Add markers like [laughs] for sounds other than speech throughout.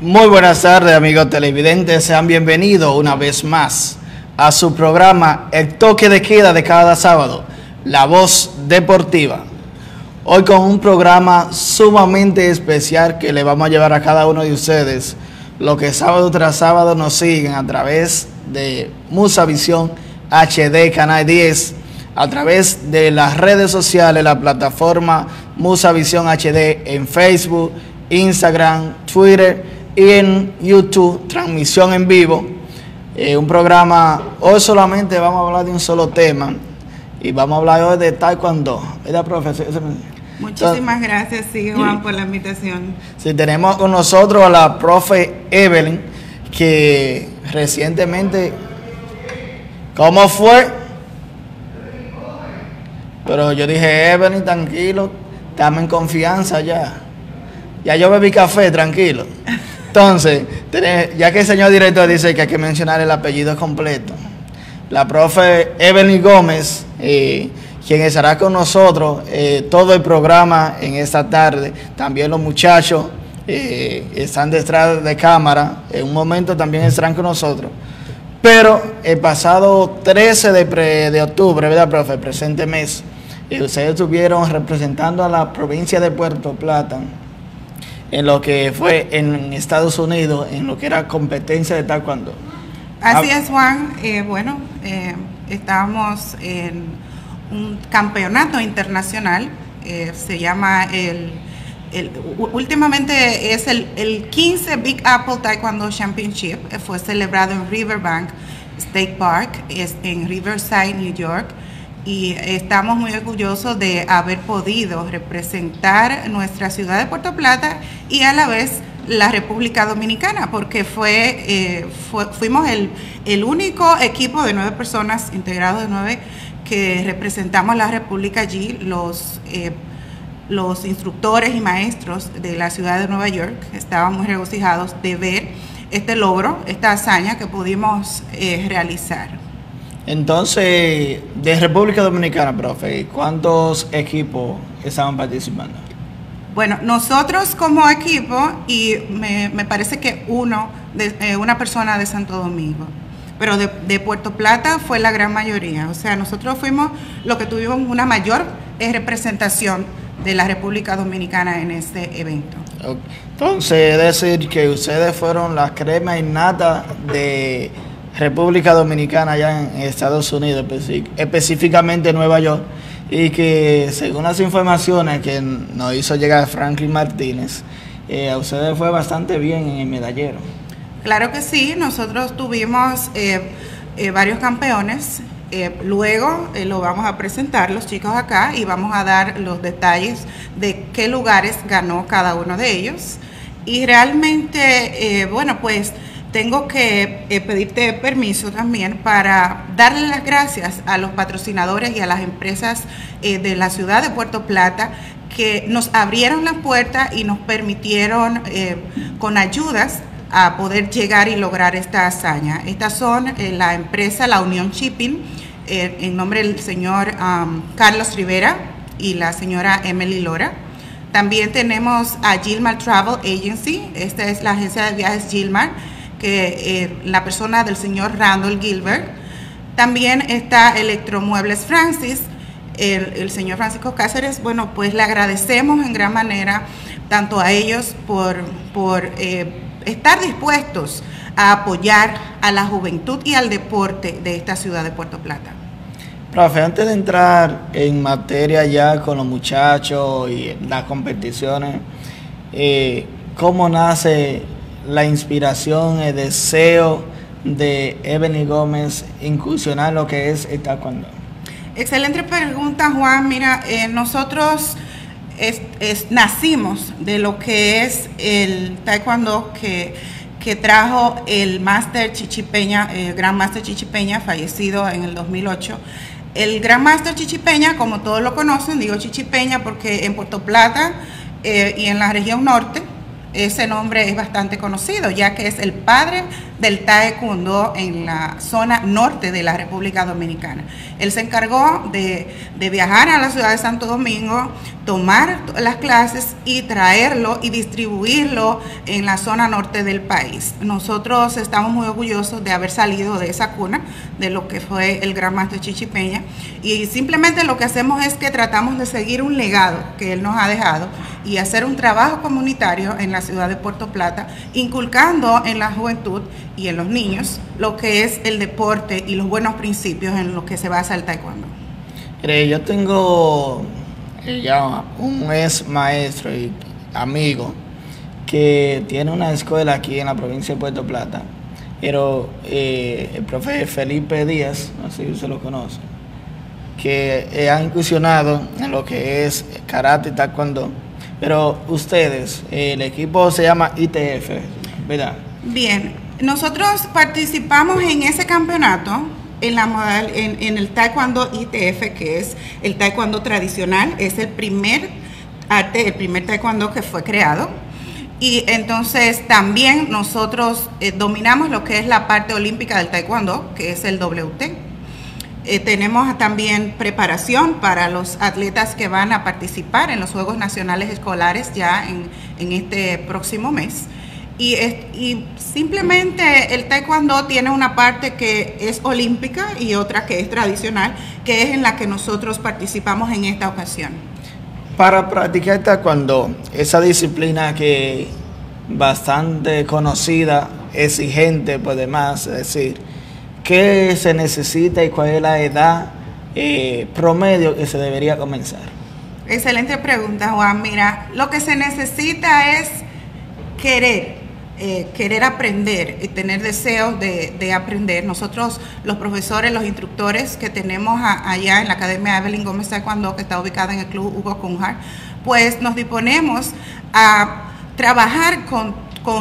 Muy buenas tardes amigos televidentes, sean bienvenidos una vez más a su programa El toque de queda de cada sábado, La Voz Deportiva. Hoy con un programa sumamente especial que le vamos a llevar a cada uno de ustedes, lo que sábado tras sábado nos siguen a través de Musa Visión HD Canal 10, a través de las redes sociales, la plataforma Musa Visión HD en Facebook, Instagram, Twitter y en YouTube, transmisión en vivo. Eh, un programa, hoy solamente vamos a hablar de un solo tema y vamos a hablar hoy de Taekwondo. ¿Verdad, profesor? Muchísimas gracias, sí, Juan, [clears throat] por la invitación. Sí, tenemos con nosotros a la profe Evelyn, que recientemente, ¿cómo fue? Pero yo dije, Evelyn, tranquilo, estamos en confianza ya. Ya yo bebí café, tranquilo. Entonces, ya que el señor director dice que hay que mencionar el apellido completo, la profe Evelyn Gómez, eh, quien estará con nosotros eh, todo el programa en esta tarde, también los muchachos eh, están detrás de cámara, en un momento también estarán con nosotros. Pero el pasado 13 de, de octubre, ¿verdad, profe? Presente mes, ustedes estuvieron representando a la provincia de Puerto Plata en lo que fue en Estados Unidos, en lo que era competencia de taekwondo. Así es, Juan. Eh, bueno, eh, en un campeonato internacional, eh, se llama el, últimamente es el, el 15 Big Apple Taekwondo Championship, fue celebrado en Riverbank State Park, es en Riverside, New York y estamos muy orgullosos de haber podido representar nuestra ciudad de Puerto Plata y a la vez la República Dominicana, porque fue, eh, fuimos el, único equipo de nueve personas, integrados de nueve, que representamos la República allí, los, eh, los instructores y maestros de la ciudad de Nueva York estaban muy regocijados de ver este logro, esta hazaña que pudimos eh, realizar. Entonces, de República Dominicana, profe, ¿cuántos equipos estaban participando? Bueno, nosotros como equipo y me, parece que uno, de, eh, una persona de Santo Domingo, pero de, Puerto Plata fue la gran mayoría. O sea, nosotros fuimos los que tuvimos una mayor eh, representación de la República Dominicana en este evento. Entonces, es decir que ustedes fueron la crema innata de República Dominicana allá en Estados Unidos, específicamente en Nueva York, y que según las informaciones que nos hizo llegar Franklin Martínez, eh, a ustedes fue bastante bien en el medallero. Claro que sí, nosotros tuvimos eh, eh, varios campeones, luego lo vamos a presentar los chicos acá y vamos a dar los detalles de qué lugares ganó cada uno de ellos. Y realmente, bueno, pues tengo que eh, pedirte permiso también para darle las gracias a los patrocinadores y a las empresas eh, de la ciudad de Puerto Plata que nos abrieron la puerta y nos permitieron eh, con ayudas a poder llegar y lograr esta hazaña. Estas son la empresa La Unión Shipping, en nombre del señor Carlos Rivera y la señora Emily Lora. También tenemos a Gilmar Travel Agency, esta es la agencia de viajes Gilmar que eh, la persona del señor Randall Gilbert. También está Electromuebles Francis, el, señor Francisco Cáceres. Bueno, pues le agradecemos en gran manera tanto a ellos por, por eh, estar dispuestos a apoyar a la juventud y al deporte de esta ciudad de Puerto Plata. Profe, antes de entrar en materia ya con los muchachos y las competiciones, eh, ¿cómo nace la inspiración, el deseo de Ebony Gómez incursionar lo que es el taekwondo? Excelente pregunta, Juan. Mira, eh, nosotros nacimos de lo que es el taekwondo que, que trajo el máster Chichipeña, el gran máster Chichipeña, fallecido en el 2008. El gran máster Chichipeña, como todos lo conocen, digo Chichipeña porque en Puerto Plata eh, y en la región norte, ese nombre es bastante conocido, ya que es el padre del taekwondo en la zona norte de la República Dominicana. Él se encargó de, de viajar a la ciudad de Santo Domingo, tomar las clases y traerlo y distribuirlo en la zona norte del país. Nosotros estamos muy orgullosos de haber salido de esa cuna, de lo que fue el gran maestro Chichi Peña, y simplemente lo que hacemos es que tratamos de seguir un legado que él nos ha dejado y hacer un trabajo comunitario en la ciudad de Puerto Plata, inculcando en la juventud y en los niños lo que es el deporte y los buenos principios en los que se basa el taekwondo. Yo tengo ya un ex maestro y amigo que tiene una escuela aquí en la provincia de Puerto Plata, pero eh, el profe Felipe Díaz, no sé si usted lo conoce, que ha incursionado en lo que es karate y taekwondo, pero ustedes, el equipo se llama ITF, ¿verdad? Bien, nosotros participamos en ese campeonato en la modal, en, el taekwondo ITF, que es el taekwondo tradicional, es el primer arte, el primer taekwondo que fue creado. Y entonces también nosotros eh, dominamos lo que es la parte olímpica del taekwondo, que es el WT. Eh, tenemos también preparación para los atletas que van a participar en los Juegos Nacionales Escolares ya en, en este próximo mes. Y, y, simplemente el taekwondo tiene una parte que es olímpica y otra que es tradicional, que es en la que nosotros participamos en esta ocasión. Para practicar taekwondo, esa disciplina que bastante conocida, exigente, pues demás, es decir, ¿qué se necesita y cuál es la edad eh, promedio que se debería comenzar? Excelente pregunta, Juan. Mira, lo que se necesita es querer eh, querer aprender y tener deseos de, aprender. Nosotros, los profesores, los instructores que tenemos allá en la Academia Evelyn Gómez Taekwondo, que está ubicada en el Club Hugo Cunjar, pues nos disponemos a trabajar con,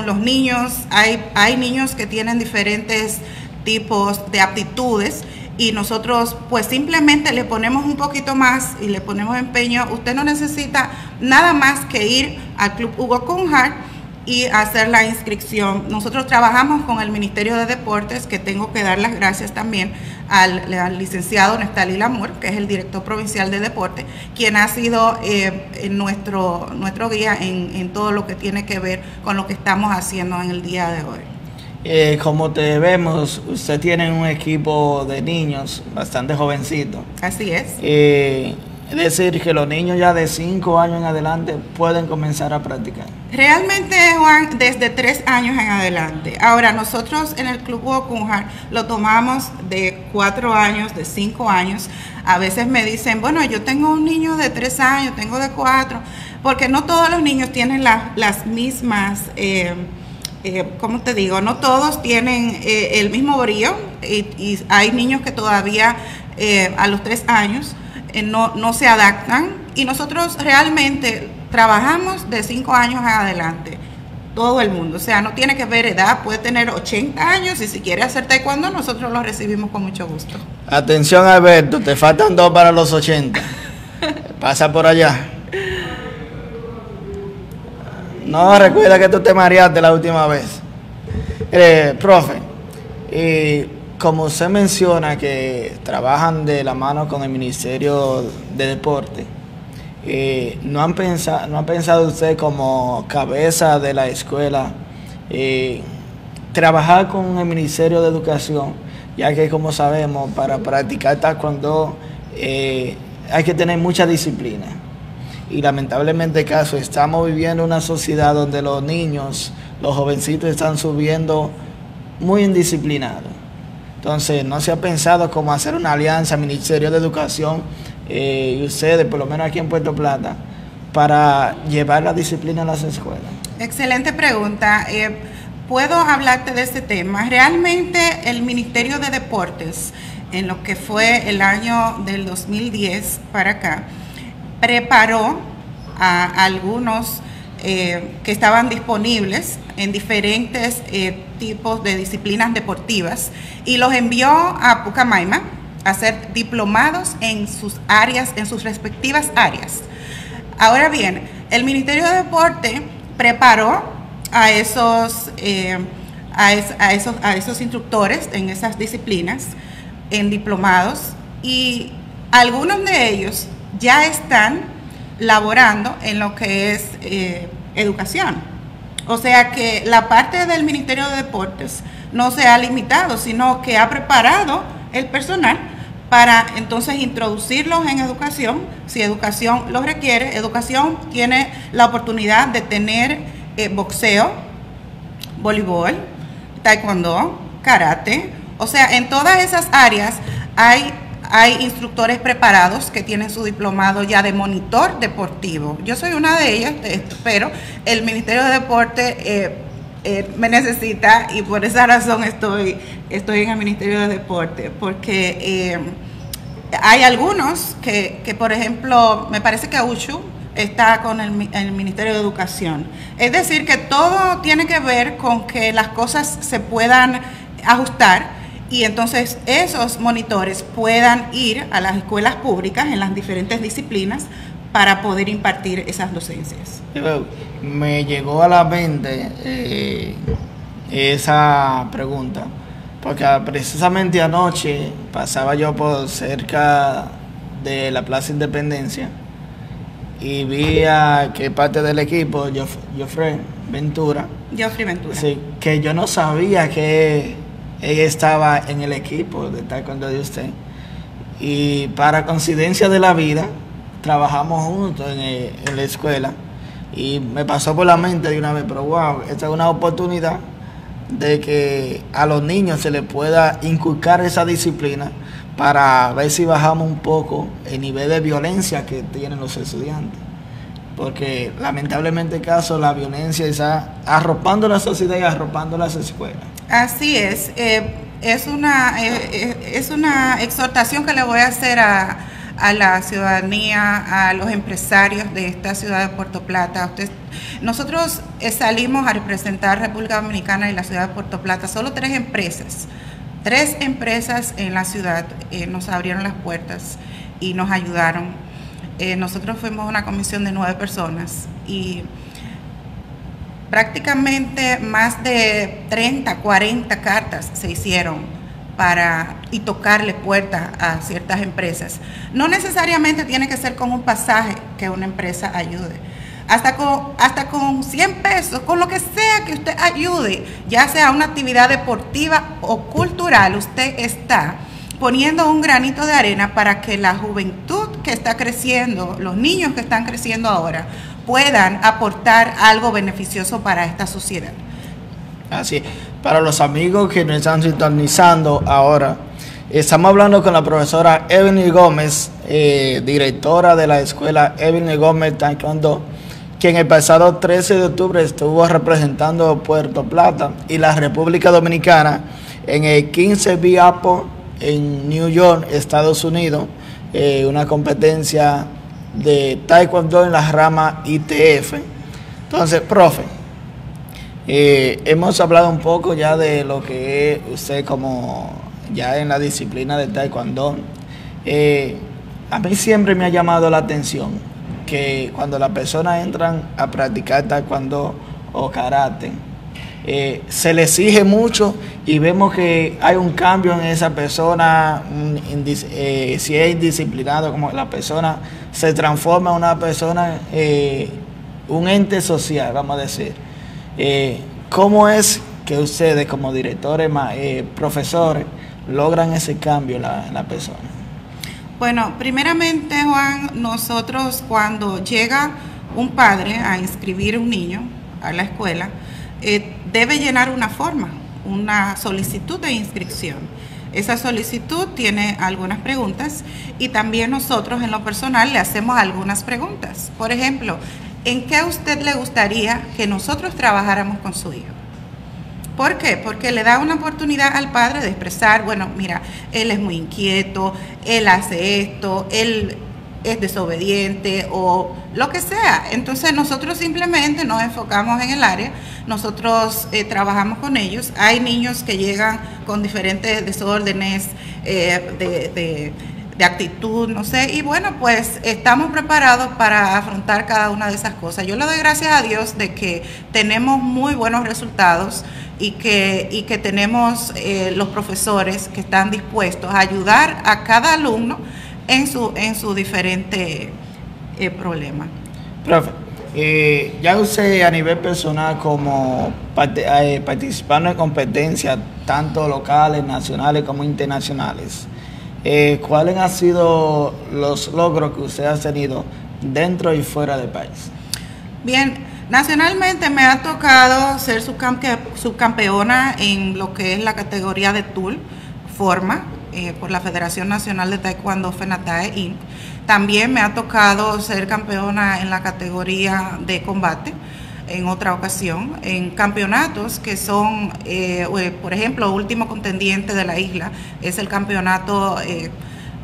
los niños. Hay, hay niños que tienen diferentes tipos de aptitudes y nosotros pues simplemente le ponemos un poquito más y le ponemos empeño. Usted no necesita nada más que ir al Club Hugo Cunjar y hacer la inscripción. Nosotros trabajamos con el Ministerio de Deportes, que tengo que dar las gracias también al, licenciado Nestalí Lamour, que es el director provincial de deporte, quien ha sido eh, nuestro, nuestro guía en, todo lo que tiene que ver con lo que estamos haciendo en el día de hoy. Eh, como te vemos, usted tiene un equipo de niños bastante jovencito. Así es. Eh, es decir, que los niños ya de 5 años en adelante pueden comenzar a practicar. Realmente, Juan, desde 3 años en adelante. Ahora, nosotros en el Club Hugo lo tomamos de 4 años, de 5 años. A veces me dicen, bueno, yo tengo un niño de 3 años, tengo de 4, porque no todos los niños tienen las mismas... Eh, eh, ¿cómo te digo? No todos tienen eh, el mismo brillo y, hay niños que todavía eh, a los 3 años eh, no, no se adaptan y nosotros realmente trabajamos de 5 años adelante todo el mundo. O sea, no tiene que ver edad, puede tener 80 años y si quiere hacer taekwondo, nosotros lo recibimos con mucho gusto. Atención, Alberto, te faltan dos para los 80. [laughs] Pasa por allá. No, recuerda que tú te mareaste la última vez. Eh, profe, y como usted menciona que trabajan de la mano con el Ministerio de Deporte, eh, ¿no, han pensado, ¿no pensado usted como cabeza de la escuela eh, trabajar con el Ministerio de Educación? Ya que como sabemos, para practicar taekwondo eh, hay que tener mucha disciplina. Y lamentablemente caso, estamos viviendo una sociedad donde los niños, los jovencitos están subiendo muy indisciplinados entonces, no se ha pensado cómo hacer una alianza, Ministerio de Educación eh, y ustedes, por lo menos aquí en Puerto Plata, para llevar la disciplina a las escuelas. Excelente pregunta. Eh, Puedo hablarte de este tema. Realmente el Ministerio de Deportes, en lo que fue el año del 2010 para acá, preparó a algunos eh, que estaban disponibles en diferentes eh, tipos de disciplinas deportivas y los envió a Pucamaima a ser diplomados en sus áreas, en sus respectivas áreas. Ahora bien, el Ministerio de Deporte preparó a esos, eh, a, esos, a esos instructores en esas disciplinas, en diplomados, y algunos de ellos ya están laborando en lo que es eh, educación. O sea que la parte del Ministerio de Deportes no se ha limitado, sino que ha preparado el personal para entonces introducirlos en educación, si educación lo requiere. Educación tiene la oportunidad de tener eh, boxeo, voleibol, taekwondo, karate. O sea, en todas esas áreas hay, hay instructores preparados que tienen su diplomado ya de monitor deportivo. Yo soy una de ellas, pero el Ministerio de Deporte eh, eh, me necesita y por esa razón estoy, estoy en el Ministerio de Deporte, porque eh, hay algunos que, que, por ejemplo, me parece que Uchu está con el, el, Ministerio de Educación. Es decir, que todo tiene que ver con que las cosas se puedan ajustar y entonces esos monitores puedan ir a las escuelas públicas en las diferentes disciplinas para poder impartir esas docencias. Me llegó a la mente eh, esa pregunta, porque precisamente anoche pasaba yo por cerca de la Plaza Independencia y vi a que parte del equipo, Joffrey Ventura, Joffrey Ventura. Sí, que yo no sabía que ella estaba en el equipo de taekwondo de usted. Y para coincidencia de la vida, trabajamos juntos en, la escuela. Y me pasó por la mente de una vez, pero wow, esta es una oportunidad de que a los niños se les pueda inculcar esa disciplina para ver si bajamos un poco el nivel de violencia que tienen los estudiantes. Porque lamentablemente el caso la violencia está arropando la sociedad y arropando las escuelas. Así es. Eh, es, una, eh, eh, es una exhortación que le voy a hacer a, la ciudadanía, a los empresarios de esta ciudad de Puerto Plata. nosotros salimos a representar República Dominicana y la ciudad de Puerto Plata, solo tres empresas. Tres empresas en la ciudad nos abrieron las puertas y nos ayudaron. nosotros fuimos una comisión de nueve personas y prácticamente más de 30, 40 cartas se hicieron para y tocarle puertas a ciertas empresas. No necesariamente tiene que ser con un pasaje que una empresa ayude. Hasta con, hasta con 100 pesos, con lo que sea que usted ayude, ya sea una actividad deportiva o cultural, usted está poniendo un granito de arena para que la juventud que está creciendo, los niños que están creciendo ahora, puedan aportar algo beneficioso para esta sociedad. Así, para los amigos que nos están sintonizando ahora, estamos hablando con la profesora Evelyn Gómez, eh, directora de la escuela Evelyn Gómez Taekwondo, quien el pasado 13 de octubre estuvo representando Puerto Plata y la República Dominicana en el 15 Biapo en New York, Estados Unidos, eh, una competencia de Taekwondo en la rama ITF. Entonces, profe, eh, hemos hablado un poco ya de lo que es usted como ya en la disciplina de Taekwondo. Eh, a mí siempre me ha llamado la atención que cuando las personas entran a practicar Taekwondo o Karate, eh, se le exige mucho y vemos que hay un cambio en esa persona, eh, si es indisciplinado, como la persona se transforma en una persona, un ente social, vamos a decir. ¿Cómo es que ustedes como directores, profesores, logran ese cambio en la, en la persona? Bueno, primeramente Juan, nosotros cuando llega un padre a inscribir un niño a la escuela, eh, debe llenar una forma, una solicitud de inscripción. Esa solicitud tiene algunas preguntas y también nosotros en lo personal le hacemos algunas preguntas. Por ejemplo, ¿en qué a usted le gustaría que nosotros trabajáramos con su hijo? ¿Por qué? Porque le da una oportunidad al padre de expresar, bueno, mira, él es muy inquieto, él hace esto, él es desobediente o lo que sea. Entonces nosotros simplemente nos enfocamos en el área, nosotros eh, trabajamos con ellos. Hay niños que llegan con diferentes desórdenes eh, de actitud, no sé, y bueno, pues estamos preparados para afrontar cada una de esas cosas. Yo le doy gracias a Dios de que tenemos muy buenos resultados y que, y que tenemos eh, los profesores que están dispuestos a ayudar a cada alumno en su, en su diferente eh, problema. Profe, eh, ya usted a nivel personal como participando en competencias tanto locales, nacionales como internacionales, ¿cuáles han sido los logros que usted ha tenido dentro y fuera del país? Bien, Nacionalmente me ha tocado ser subcampeona en lo que es la categoría de Tool, forma, eh, por la Federación Nacional de Taekwondo FENATAE Inc. También me ha tocado ser campeona en la categoría de combate en otra ocasión, en campeonatos que son, eh, eh, por ejemplo, último contendiente de la isla es el campeonato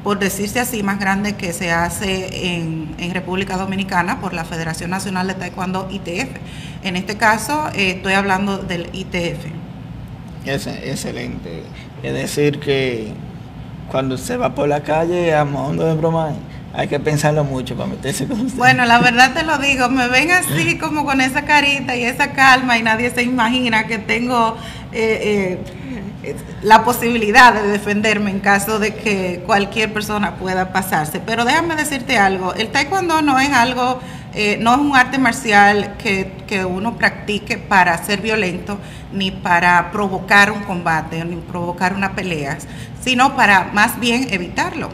por decirse así, más grande que se hace en, República Dominicana por la Federación Nacional de Taekwondo ITF. En este caso, eh, estoy hablando del ITF. Es, excelente. Es decir, que cuando se va por la calle a modo de broma, hay que pensarlo mucho para meterse con usted. Bueno, la verdad te lo digo, me ven así como con esa carita y esa calma y nadie se imagina que tengo... Eh, eh, la posibilidad de defenderme en caso de que cualquier persona pueda pasarse. Pero déjame decirte algo, el taekwondo no es algo, eh, no es un arte marcial que, que, uno practique para ser violento, ni para provocar un combate, ni provocar una pelea, sino para más bien evitarlo.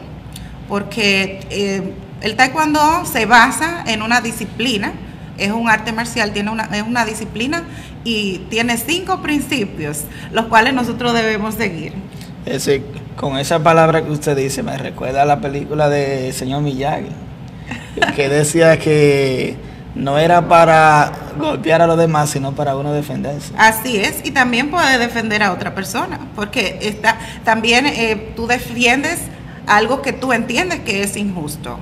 Porque eh, el taekwondo se basa en una disciplina, es un arte marcial, tiene una, es una disciplina y tiene cinco principios, los cuales nosotros debemos seguir. Ese, con esa palabra que usted dice, me recuerda a la película de señor Miyagi, que [laughs] decía que no era para golpear a los demás, sino para uno defenderse. Así es, y también puede defender a otra persona, porque está, también eh, tú defiendes algo que tú entiendes que es injusto.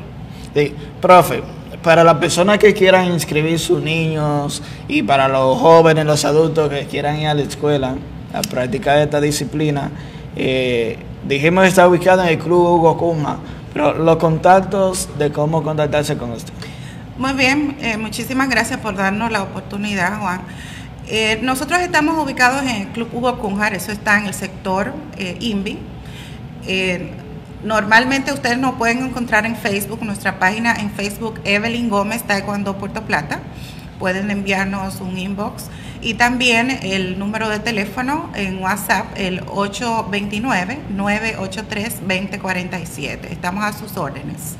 Sí, profe, para las personas que quieran inscribir sus niños y para los jóvenes, los adultos que quieran ir a la escuela a practicar esta disciplina, eh, dijimos que está ubicado en el Club Hugo Cunha, pero los contactos de cómo contactarse con usted. Muy bien, eh, muchísimas gracias por darnos la oportunidad, Juan. Eh, nosotros estamos ubicados en el Club Hugo Cunha, eso está en el sector INVI. Normalmente ustedes nos pueden encontrar en Facebook, nuestra página en Facebook Evelyn Gómez Taekwondo Puerto Plata. Pueden enviarnos un inbox y también el número de teléfono en WhatsApp, el 829-983-2047. Estamos a sus órdenes.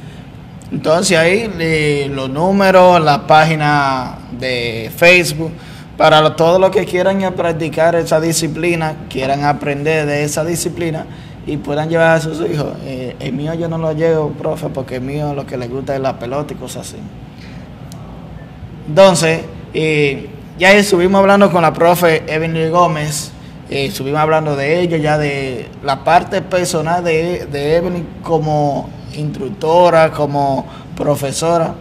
Entonces ahí los números, la página de Facebook, para todos los que quieran practicar esa disciplina, quieran aprender de esa disciplina, y puedan llevar a sus hijos. Eh, el mío yo no lo llevo, profe, porque el mío lo que le gusta es la pelota y cosas así. Entonces, eh, ya estuvimos hablando con la profe Evelyn Gómez, eh, estuvimos hablando de ella, ya de la parte personal de, de Evelyn como instructora, como profesora.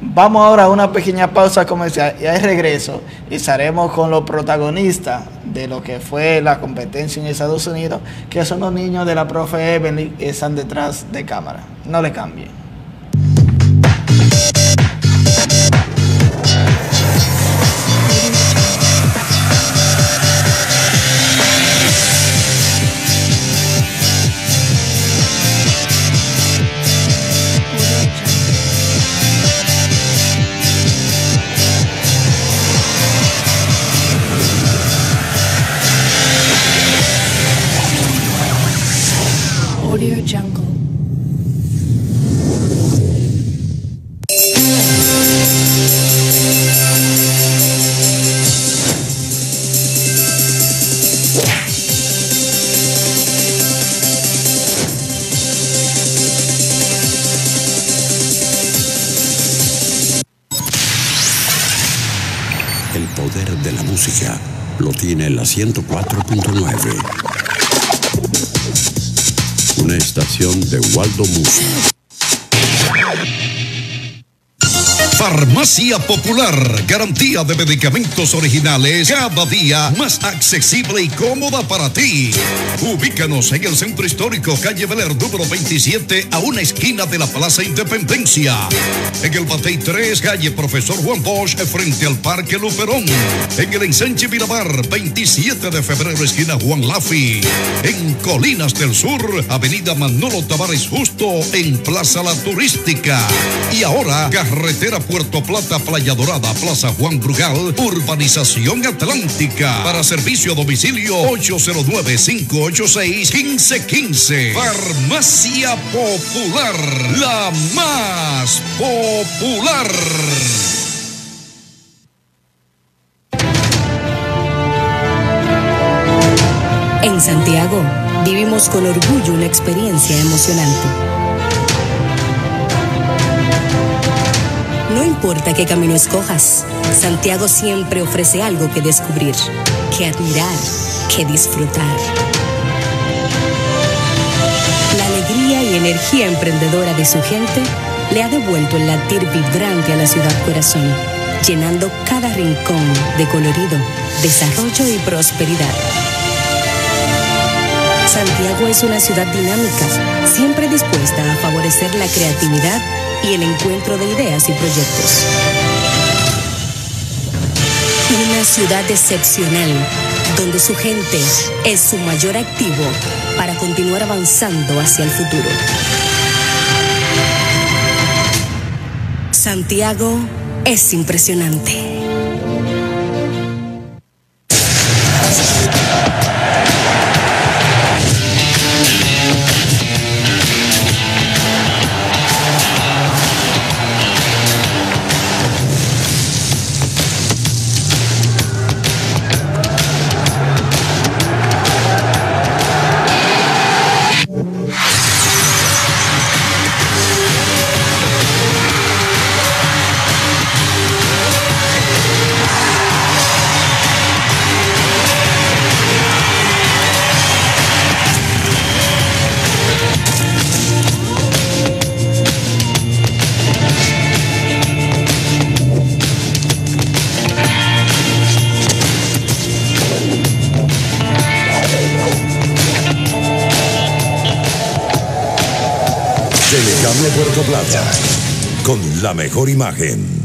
Vamos ahora a una pequeña pausa comercial y al regreso estaremos con los protagonistas de lo que fue la competencia en Estados Unidos, que son los niños de la profe Evelyn que están detrás de cámara. No le cambien. 104.9. Una estación de Waldo Music. Farmacia Popular, garantía de medicamentos originales cada día más accesible y cómoda para ti. Ubícanos en el centro histórico, calle Beler, número 27, a una esquina de la Plaza Independencia. En el Batey 3, calle Profesor Juan Bosch, frente al Parque Luperón. En el ensanche Miramar, 27 de febrero, esquina Juan Lafi. En Colinas del Sur, avenida Manolo Tavares Justo, en Plaza La Turística. Y ahora, carretera Puerto Plata, Playa Dorada, Plaza Juan Brugal, Urbanización Atlántica. Para servicio a domicilio 809-586-1515. Farmacia Popular, la más popular. En Santiago vivimos con orgullo una experiencia emocionante. No importa qué camino escojas, Santiago siempre ofrece algo que descubrir, que admirar, que disfrutar. La alegría y energía emprendedora de su gente le ha devuelto el latir vibrante a la ciudad corazón, llenando cada rincón de colorido, desarrollo y prosperidad. Santiago es una ciudad dinámica, siempre dispuesta a favorecer la creatividad y el encuentro de ideas y proyectos. Una ciudad excepcional, donde su gente es su mayor activo para continuar avanzando hacia el futuro. Santiago es impresionante. Telecable Puerto Plata, con la mejor imagen.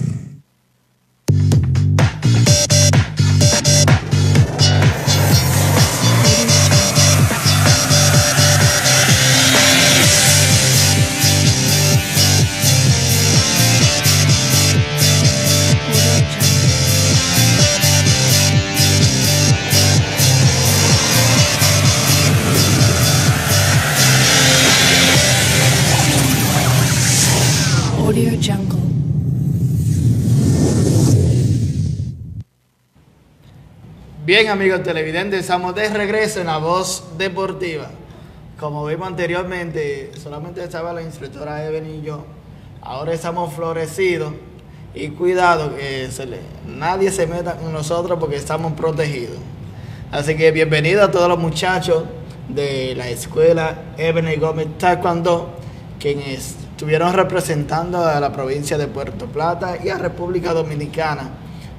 Bien, amigos televidentes, estamos de regreso en la voz deportiva. Como vimos anteriormente, solamente estaba la instructora Evelyn y yo. Ahora estamos florecidos y cuidado que nadie se meta con nosotros porque estamos protegidos. Así que bienvenido a todos los muchachos de la escuela Evelyn Gómez Taekwondo, quienes estuvieron representando a la provincia de Puerto Plata y a República Dominicana,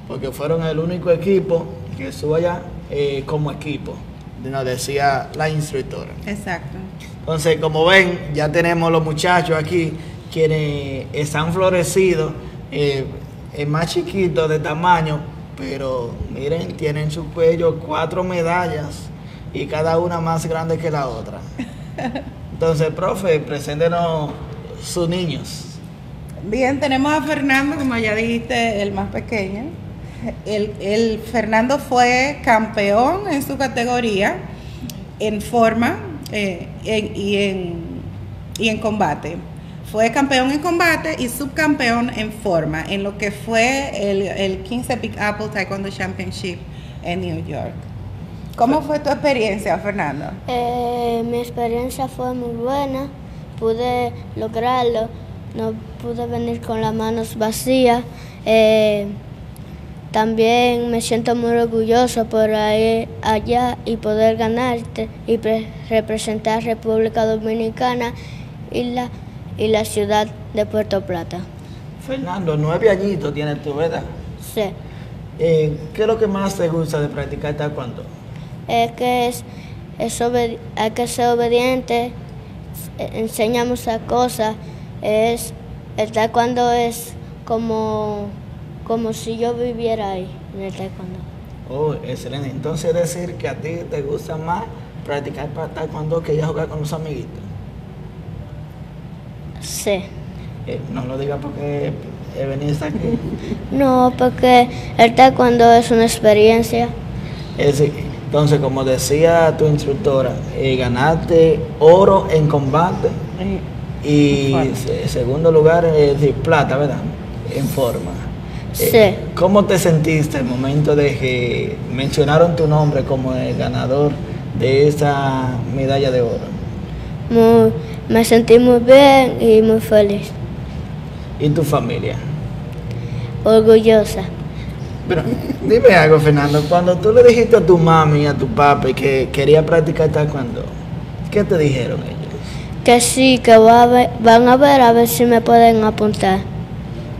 porque fueron el único equipo que estuvo allá eh, como equipo, nos decía la instructora. Exacto. Entonces, como ven, ya tenemos los muchachos aquí quienes están florecidos, eh, es más chiquito de tamaño, pero miren, tienen su cuello cuatro medallas y cada una más grande que la otra. [laughs] Entonces, profe, preséntenos sus niños. Bien, tenemos a Fernando, como ya dijiste, el más pequeño. El, Fernando fue campeón en su categoría, en forma eh, y, en, y en combate. Fue campeón en combate y subcampeón en forma, en lo que fue el, el 15 Big Apple Taekwondo Championship en New York. ¿Cómo fue tu experiencia, Fernando? Eh, mi experiencia fue muy buena, pude lograrlo, no pude venir con las manos vacías. Eh, también me siento muy orgulloso por ir allá y poder ganarte y pre- representar República Dominicana y la, y la ciudad de Puerto Plata. Fernando, nueve añitos tienes tu ¿verdad? Sí. Eh, ¿Qué es lo que más te gusta de practicar taekwondo? Es que es, es hay que ser obediente, eh, enseña muchas cosas. Es, el taekwondo es como, como si yo viviera ahí en el taekwondo. Oh, excelente. Entonces decir que a ti te gusta más practicar pa- taekwondo que ir a jugar con los amiguitos. Sí. Eh, no lo digas porque he venido hasta aquí. [laughs] No, porque el taekwondo es una experiencia. Es decir, entonces, como decía tu instructora, eh, ganaste oro en combate y se- segundo lugar, es decir, plata, ¿verdad? En forma. Eh, Sí. ¿Cómo te sentiste el momento de que mencionaron tu nombre como el ganador de esa medalla de oro? Muy, me sentí muy bien y muy feliz, ¿Y tu familia? orgullosa. Pero dime algo, Fernando, cuando tú le dijiste a tu mami y a tu papi que quería practicar taekwondo, ¿qué te dijeron ellos? Que sí, que va a ver- van a ver a ver si me pueden apuntar.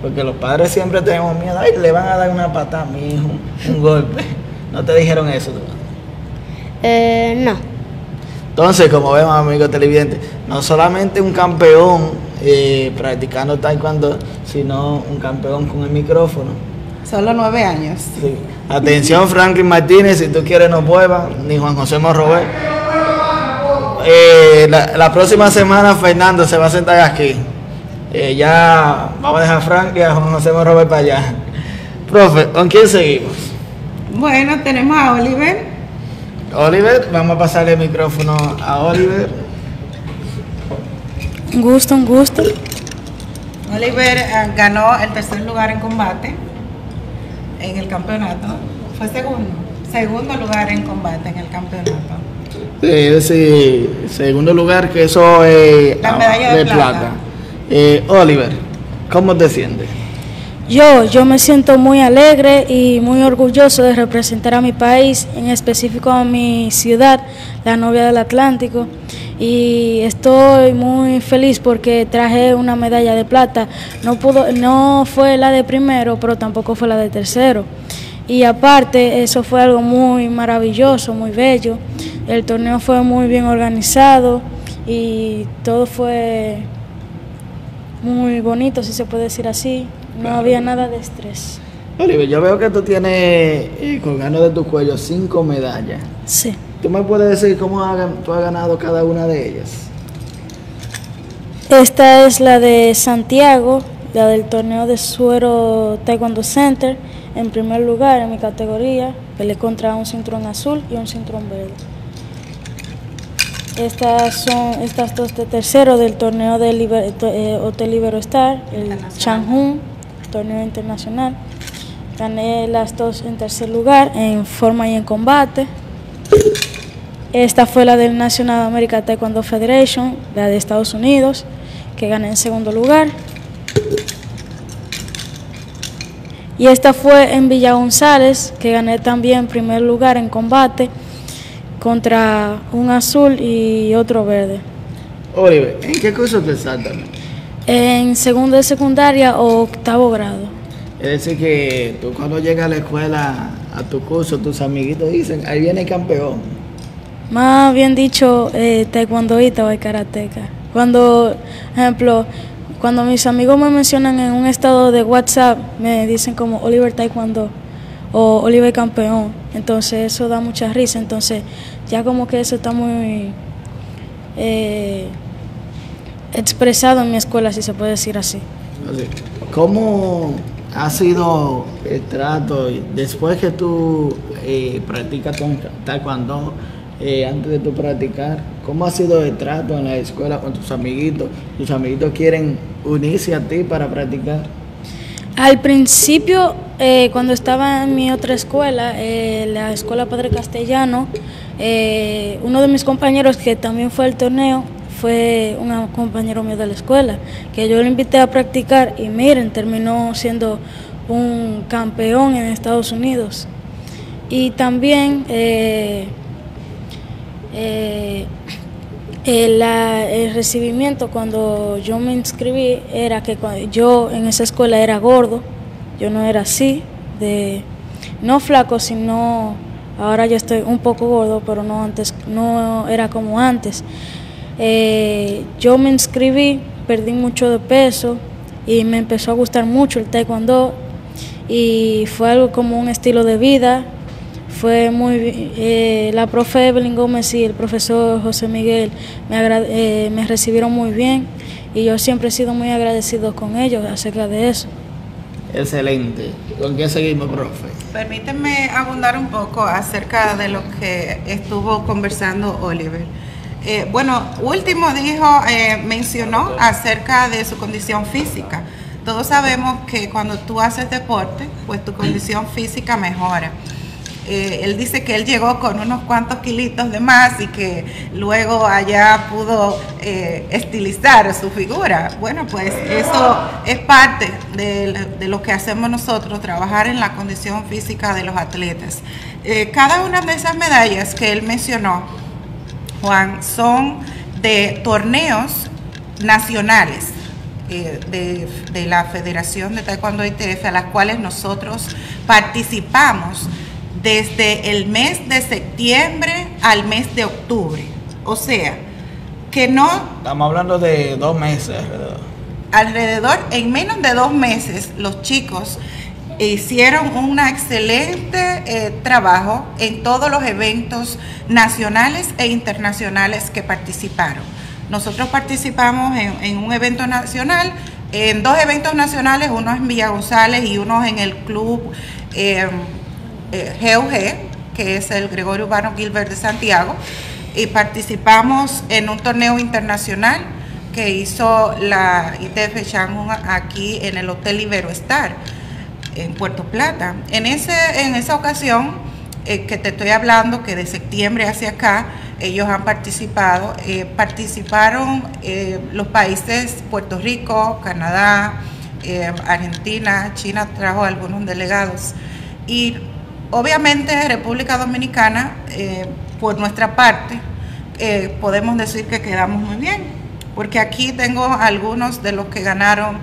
Porque los padres siempre tenemos miedo, ay, le van a dar una patada a mi hijo, un golpe. ¿No te dijeron eso? tú? Eh, no, Entonces, como vemos, amigos televidentes, no solamente un campeón eh, practicando taekwondo, sino un campeón con el micrófono. Solo nueve años. Sí. Atención, Franklin Martínez, si tú quieres no vuelvas, ni Juan José Morrobé. Eh, la, la próxima semana Fernando se va a sentar aquí. Eh, ya vamos a dejar a Franklin y a Juan José Morrobé para allá. Profe, ¿con quién seguimos? Bueno, tenemos a Oliver. Oliver, vamos a pasarle el micrófono a Oliver. Un gusto, un gusto. Oliver eh, ganó el tercer lugar en combate en el campeonato. Fue segundo. Segundo lugar en combate en el campeonato. Sí, es decir, segundo lugar, que eso es La medalla de plata. Eh, Oliver, ¿cómo te sientes? Yo, yo me siento muy alegre y muy orgulloso de representar a mi país, en específico a mi ciudad, la novia del Atlántico. Y estoy muy feliz porque traje una medalla de plata. No pudo, no fue la de primero, pero tampoco fue la de tercero. Y aparte, eso fue algo muy maravilloso, muy bello. El torneo fue muy bien organizado y todo fue muy bonito, si se puede decir así. No había nada de estrés. Oliver, yo veo que tú tienes eh, colgando de tu cuello cinco medallas. Sí. ¿Tú me puedes decir cómo ha tú has ganado cada una de ellas? Esta es la de Santiago, la del torneo de Suero Taekwondo Center. En primer lugar, en mi categoría, peleé contra un cinturón azul y un cinturón verde. Estas son estas dos de tercero del torneo de Liber- eh, Hotel Libero Star, el. Changhun, torneo internacional. Gané las dos en tercer lugar en forma y en combate. Esta fue la del National American Taekwondo Federation, la de Estados Unidos, que gané en segundo lugar. Y esta fue en Villa González, que gané también primer lugar en combate contra un azul y otro verde. Oliver, ¿en qué curso tú exactamente? En segundo de secundaria o octavo grado. Es decir, que tú cuando llegas a la escuela, a tu curso, tus amiguitos dicen, ahí viene el campeón. Más bien dicho, eh, taekwondoíta o karateca. Cuando, ejemplo, cuando mis amigos me mencionan en un estado de WhatsApp, me dicen como Oliver Taekwondo o Oliver Campeón. Entonces eso da mucha risa. Entonces ya como que eso está muy eh, expresado en mi escuela, si se puede decir así. ¿Cómo ha sido el trato después que tú eh, practicas taekwondo, eh, antes de tu practicar, cómo ha sido el trato en la escuela con tus amiguitos? ¿Tus amiguitos quieren unirse a ti para practicar? Al principio, eh, cuando estaba en mi otra escuela, eh, la escuela Padre Castellano, eh, uno de mis compañeros que también fue al torneo fue un compañero mío de la escuela, que yo le invité a practicar y miren, terminó siendo un campeón en Estados Unidos. Y también El, recibimiento cuando yo me inscribí era que yo en esa escuela era gordo, yo no era así, de no flaco, sino ahora ya estoy un poco gordo, pero no antes, no era como antes. Eh, yo me inscribí, perdí mucho de peso y me empezó a gustar mucho el taekwondo y fue algo como un estilo de vida fue muy eh, la profe Evelyn Gómez y el profesor José Miguel me, eh, me recibieron muy bien y yo siempre he sido muy agradecido con ellos acerca de eso. Excelente. ¿Con qué seguimos, profe? Permíteme abundar un poco acerca de lo que estuvo conversando Oliver. Eh, bueno, último dijo, mencionó acerca de su condición física. Todos sabemos que cuando tú haces deporte, pues tu condición física mejora. Eh, él dice que él llegó con unos cuantos kilitos de más y que luego allá pudo eh, estilizar su figura. Bueno, pues eso es parte de, lo que hacemos nosotros, trabajar en la condición física de los atletas. Eh, cada una de esas medallas que él mencionó, Juan, son de torneos nacionales. de, de la Federación de Taekwondo ITF a las cuales nosotros participamos desde el mes de septiembre al mes de octubre. O sea, que no... Estamos hablando de dos meses alrededor. Alrededor, en menos de dos meses, los chicos hicieron un excelente eh, trabajo en todos los eventos nacionales e internacionales que participaron. Nosotros participamos en, un evento nacional, en dos eventos nacionales, uno en Villa González y uno en el club eh, Eh, que es el Gregorio Urbano Gilbert de Santiago, y participamos en un torneo internacional que hizo la ITF Shanghai aquí en el Hotel Ibero Star, en Puerto Plata. En, ese, en esa ocasión eh, que te estoy hablando, que de septiembre hacia acá, ellos han participado, eh, participaron los países Puerto Rico, Canadá, Argentina, China trajo algunos delegados y Obviamente República Dominicana, eh, por nuestra parte, eh, podemos decir que quedamos muy bien, porque aquí tengo algunos de los que ganaron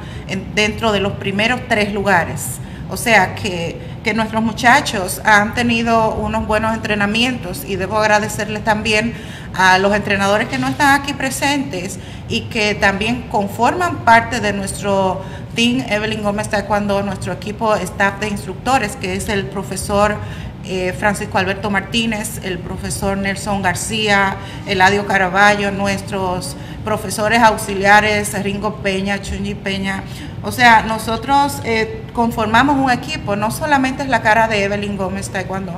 dentro de los primeros tres lugares. O sea que, nuestros muchachos han tenido unos buenos entrenamientos y debo agradecerles también a los entrenadores que no están aquí presentes y que también conforman parte de nuestro team. Evelyn Gómez cuando nuestro equipo staff de instructores, que es el profesor eh, Francisco Alberto Martínez, el profesor Nelson García, Eladio Caraballo, nuestros profesores auxiliares, Ringo Peña, Chunji Peña. O sea, nosotros eh, conformamos un equipo, no solamente es la cara de Evelyn Gómez Taekwondo,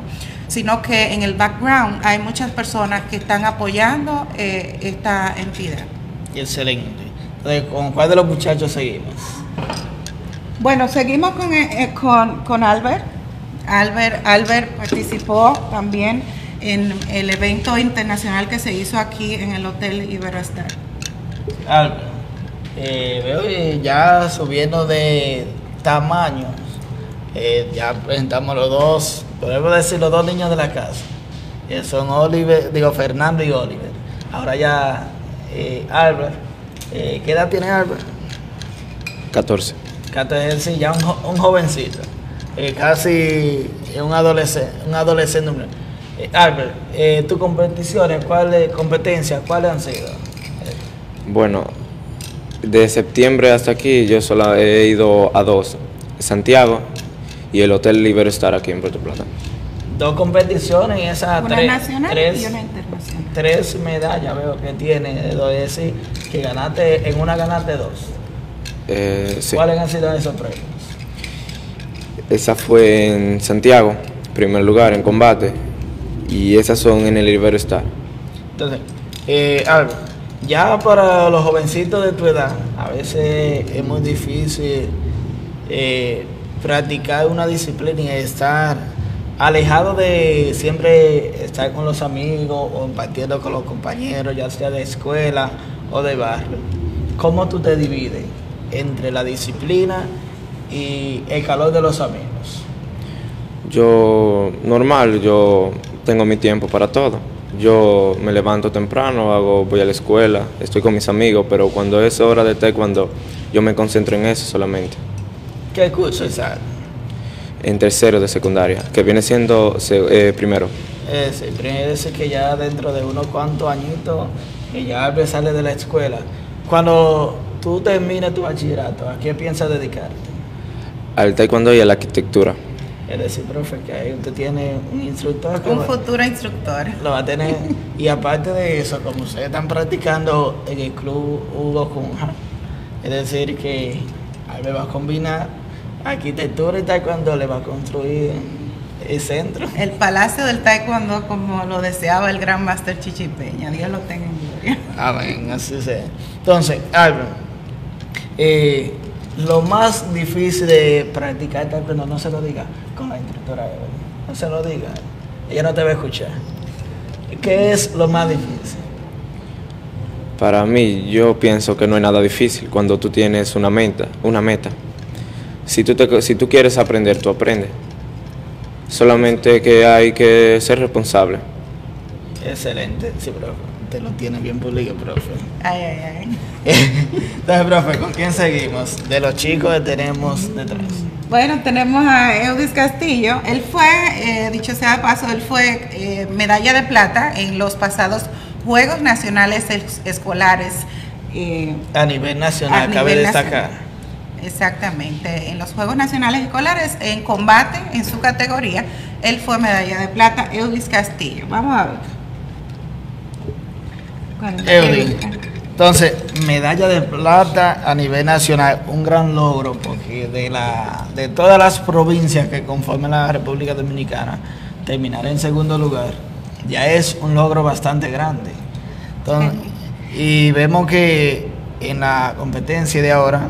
sino que en el background hay muchas personas que están apoyando eh, esta entidad. Excelente. ¿con cuál de los muchachos seguimos? Bueno, seguimos con, eh, con, con Albert. Albert. Albert participó también en el evento internacional que se hizo aquí en el Hotel Iberostar. Albert, eh, veo ya subiendo de tamaño, eh, ya presentamos los dos, podemos decir los dos niños de la casa, que son Oliver, digo Fernando y Oliver. Ahora ya, Albert, ¿qué edad tiene Albert? 14. 14, sí, ya un, un jovencito, eh, casi un adolescente. Un adolescente. Eh, Albert, eh, tus competiciones, ¿cuáles competencias, cuáles han sido? Bueno, de septiembre hasta aquí yo solo he ido a dos, Santiago y el Hotel Libero Star aquí en Puerto Plata. Dos competiciones y esas una tres, nacional tres, y una internacional. tres medallas veo que tiene, es decir, que ganaste, en una ganaste dos. Eh, sí. ¿Cuáles han sido esos premios? Esa fue en Santiago, primer lugar en combate, y esas son en el Ibero Star. Entonces, eh, ya para los jovencitos de tu edad, a veces es muy difícil eh, practicar una disciplina y estar alejado de siempre estar con los amigos o compartiendo con los compañeros, ya sea de escuela o de barrio. ¿Cómo tú te divides? entre la disciplina y el calor de los amigos? Yo, normal, yo tengo mi tiempo para todo. Yo me levanto temprano, hago, voy a la escuela, estoy con mis amigos, pero cuando es hora de taekwondo, yo me concentro en eso solamente. ¿Qué curso es En tercero de secundaria, que viene siendo eh, primero. Es el primer es que ya dentro de unos cuantos añitos que ya sale de la escuela. Cuando tú termines tu bachillerato, ¿a qué piensas dedicarte? Al taekwondo y a la arquitectura. Es decir, profe, que ahí usted tiene un instructor Un va- futuro instructor. lo va a tener. Y aparte de eso, como ustedes están practicando en el club Hugo Cunha, es decir, que Albert va a combinar arquitectura y taekwondo, le va a construir el centro. El palacio del taekwondo como lo deseaba el gran máster Chichi Peña. Dios lo tenga en gloria. Amén, así sea. Entonces, Albert, eh, lo más difícil de practicar taekwondo, no se lo diga con la instructora Evelyn, no se lo diga, ella no te va a escuchar. ¿Qué es lo más difícil? Para mí, yo pienso que no es nada difícil cuando tú tienes una meta. Una meta. Si, tú te- si tú quieres aprender, tú aprendes. Solamente que hay que ser responsable. Excelente, sí, profe. Lo tiene bien pulido, profe. Ay, ay, ay. [laughs] Entonces, profe, ¿con quién seguimos? De los chicos tenemos detrás. Bueno, tenemos a Eudis Castillo. Él fue, eh, dicho sea de paso, él fue eh, medalla de plata en los pasados Juegos Nacionales Es- Escolares. eh, A nivel nacional, A cabe destacar. Exactamente, en los Juegos Nacionales Escolares, en combate, en su categoría, él fue medalla de plata, Eudis Castillo. Vamos a ver. Entonces, medalla de plata a nivel nacional, un gran logro, porque de, la, de todas las provincias que conforman la República Dominicana, terminar en segundo lugar ya es un logro bastante grande. Y vemos que en la competencia de ahora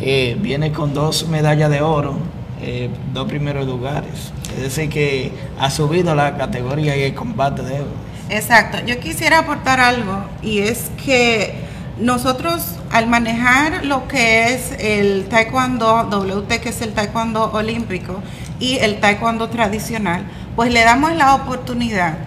eh, viene con dos medallas de oro, eh, dos primeros lugares. Es decir, que ha subido la categoría y el combate de oro. Exacto, yo quisiera aportar algo y es que nosotros al manejar lo que es el taekwondo WT, que es el taekwondo olímpico, y el taekwondo tradicional, pues le damos la oportunidad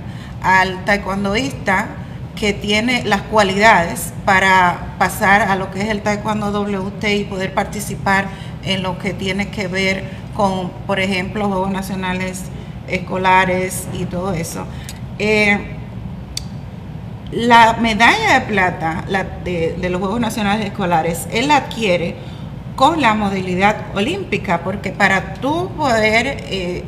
al taekwondoísta que tiene las cualidades para pasar a lo que es el taekwondo WT y poder participar en lo que tiene que ver con, por ejemplo, Juegos Nacionales Escolares y todo eso. Eh, la medalla de plata la de, de los Juegos Nacionales Escolares, él la adquiere con la modalidad olímpica, porque para tú poder eh,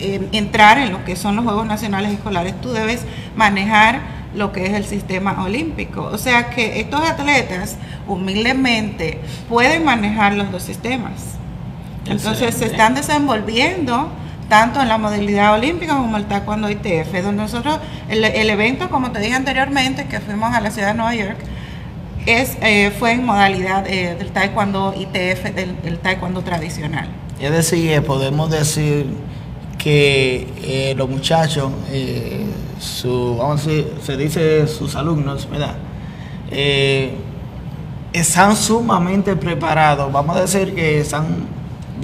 eh, entrar en lo que son los Juegos Nacionales Escolares, tú debes manejar lo que es el sistema olímpico. O sea que estos atletas humildemente pueden manejar los dos sistemas. Entonces se están desenvolviendo tanto en la modalidad olímpica como el taekwondo ITF, donde nosotros, el, evento, como te dije anteriormente, que fuimos a la ciudad de Nueva York, es, eh, fue en modalidad eh, del taekwondo ITF, del, taekwondo tradicional. Es decir, eh, podemos decir que eh, los muchachos, su, vamos a decir, se dice sus alumnos, ¿verdad? Están sumamente preparados, vamos a decir que están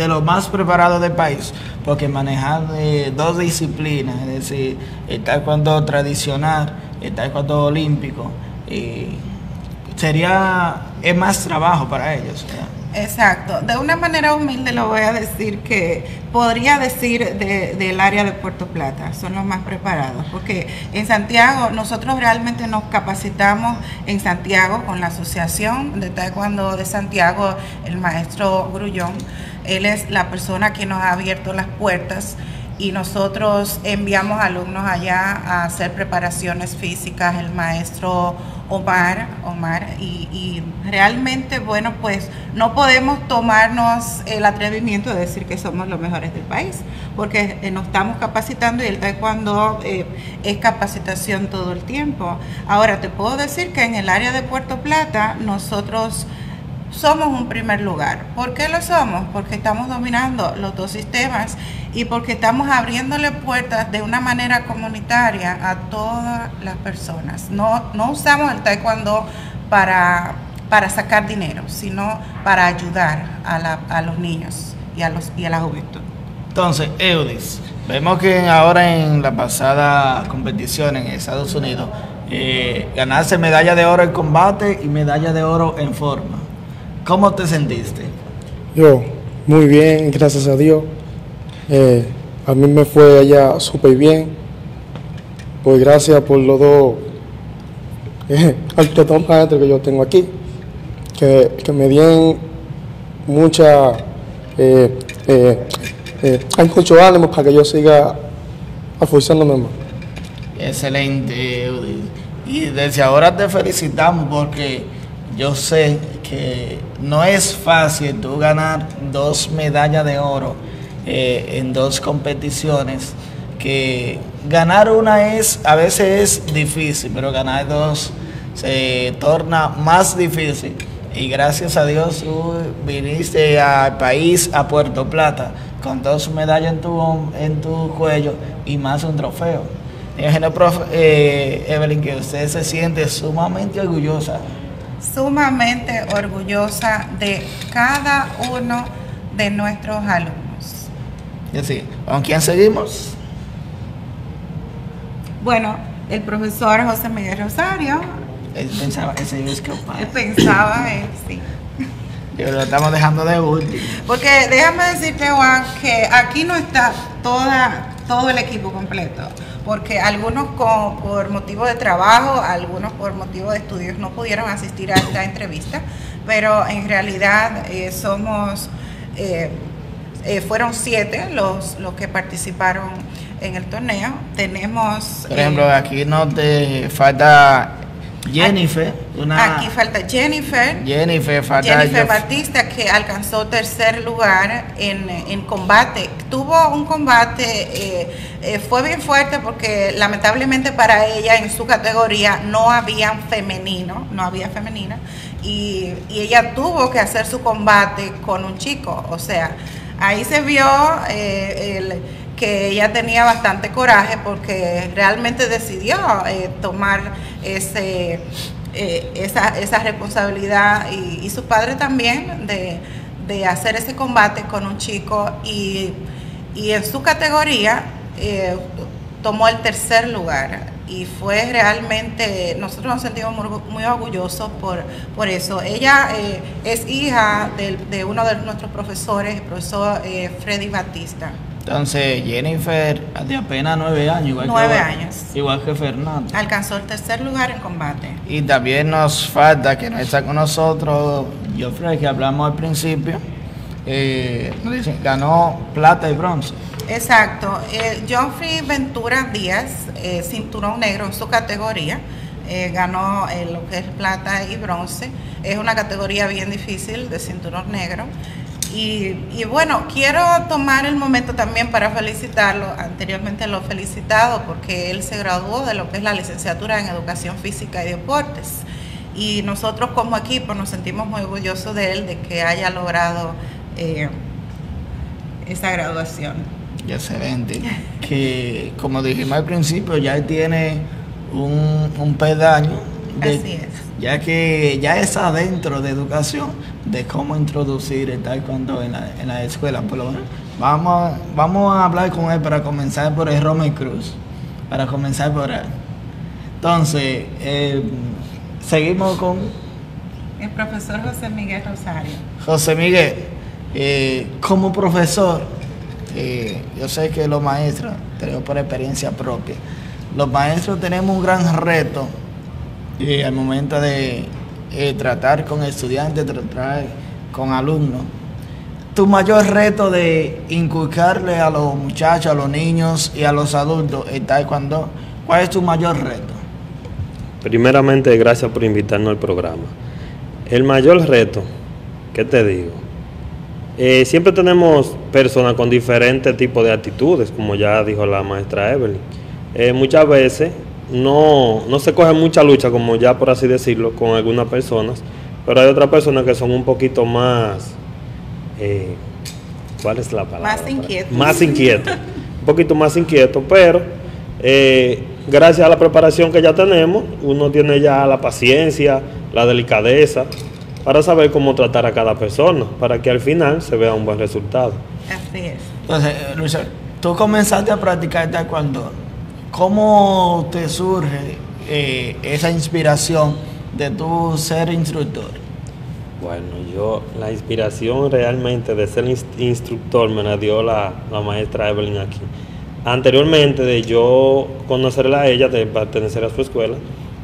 de los más preparados del país, porque manejar eh, dos disciplinas, es decir, el taekwondo tradicional, el taekwondo olímpico, eh, sería, es más trabajo para ellos. Exacto. De una manera humilde lo voy a decir que podría decir de- del área de Puerto Plata, son los más preparados, porque en Santiago nosotros realmente nos capacitamos en Santiago con la Asociación de Taekwondo de Santiago, el maestro Grullón. Él es la persona que nos ha abierto las puertas y nosotros enviamos alumnos allá a hacer preparaciones físicas, el maestro Omar, Omar, y, realmente, bueno, pues no podemos tomarnos el atrevimiento de decir que somos los mejores del país, porque eh, nos estamos capacitando y el taekwondo eh, es capacitación todo el tiempo. Ahora, te puedo decir que en el área de Puerto Plata nosotros somos un primer lugar. ¿Por qué lo somos? Porque estamos dominando los dos sistemas y porque estamos abriéndole puertas de una manera comunitaria a todas las personas. No, no usamos el taekwondo para, para sacar dinero, sino para ayudar a, la- a los niños y a, los, y a la juventud. Entonces, Eudis, vemos que ahora en la pasada competición en Estados Unidos, eh, ganaste medalla de oro en combate y medalla de oro en forma. ¿Cómo te sentiste? Yo, muy bien, gracias a Dios. Eh, a mí me fue allá súper bien. Pues gracias por los dos [laughs] eh, altos maestros que yo tengo aquí, que, que me dieron mucha, eh, eh, eh, hay mucho ánimo para que yo siga esforzándome más. Excelente. Y desde ahora te felicitamos porque yo sé que no es fácil tú ganar dos medallas de oro eh, en dos competiciones. Que ganar una es a veces es difícil, pero ganar dos se torna más difícil. Y gracias a Dios tú viniste al país, a Puerto Plata, con dos medallas en tu, en tu cuello y más un trofeo. Imagino, profe, eh, Evelyn, que usted se siente sumamente orgullosa. Sumamente orgullosa de cada uno de nuestros alumnos. Y así, ¿con quién seguimos? Bueno, el profesor José Miguel Rosario Él pensaba que se iba a escapar. él pensaba, él sí. Yo lo estamos dejando de último. Porque déjame decirte, Juan, que aquí no está toda, todo el equipo completo. Porque algunos con- por motivo de trabajo, algunos por motivo de estudios no pudieron asistir a esta entrevista. Pero en realidad eh, somos, eh, eh, fueron siete los, los que participaron en el torneo. Tenemos... Por ejemplo, aquí no te falta Jennifer, una aquí falta Jennifer. Jennifer, falta Jennifer Batista que alcanzó tercer lugar en, en combate. Tuvo un combate, eh, eh, fue bien fuerte porque lamentablemente para ella en su categoría no había femenino, no había femenina, y, y ella tuvo que hacer su combate con un chico. O sea, ahí se vio eh, el- que ella tenía bastante coraje porque realmente decidió eh, tomar ese eh, esa, esa responsabilidad y, su padre también de, de hacer ese combate con un chico y, y en su categoría eh, tomó el tercer lugar y fue realmente, nosotros nos sentimos muy, muy orgullosos por, por eso. Ella eh, es hija de, uno de nuestros profesores, el profesor Freddy Batista. Entonces, Jennifer de apenas nueve años, igual Nueve que, años. igual que Fernando. Alcanzó el tercer lugar en combate. Y también nos falta que no está con nosotros Joffrey, que hablamos al principio. Eh, nos dicen, ganó plata y bronce. Exacto. Eh, Geoffrey Ventura Díaz, eh, cinturón negro en su categoría, eh, ganó eh, lo que es plata y bronce. Es una categoría bien difícil de cinturón negro. Y, y bueno, quiero tomar el momento también para felicitarlo. Anteriormente lo he felicitado porque él se graduó de lo que es la licenciatura en Educación Física y Deportes. Y nosotros como equipo nos sentimos muy orgullosos de él, de que haya logrado eh, esa graduación. Excelente. Que como dijimos al principio, ya tiene un, un pedaño. de- Así es. Ya que ya está dentro de educación de cómo introducir el taekwondo en la, en la escuela. Por lo menos. Vamos, a- vamos a hablar con él para comenzar por el Romy Cruz. Para comenzar por él. Entonces, eh, seguimos con El profesor José Miguel Rosario. José Miguel, eh, como profesor, eh, yo sé que los maestros, te digo por experiencia propia, los maestros tenemos un gran reto eh, al momento de eh, tratar con estudiantes, tratar con alumnos. Tu mayor reto de inculcarle a los muchachos, a los niños y a los adultos el taekwondo, ¿cuál es tu mayor reto? Primeramente, gracias por invitarnos al programa. El mayor reto, ¿qué te digo? Eh, siempre tenemos personas con diferentes tipos de actitudes, como ya dijo la maestra Evelyn. Eh, muchas veces no, no se coge mucha lucha, como ya por así decirlo, con algunas personas, pero hay otras personas que son un poquito más... eh, ¿Cuál es la palabra? Más inquietos. Más inquietos. un poquito más inquietos, pero eh, gracias a la preparación que ya tenemos, uno tiene ya la paciencia, la delicadeza, para saber cómo tratar a cada persona, para que al final se vea un buen resultado. Así es. Entonces, Luisa, tú comenzaste a practicar taekwondo. ¿Cómo te surge eh, esa inspiración de tu ser instructor? Bueno, yo la inspiración realmente de ser inst- instructor me la dio la, la maestra Evelyn aquí. Anteriormente de yo conocerla a ella, de pertenecer a su escuela,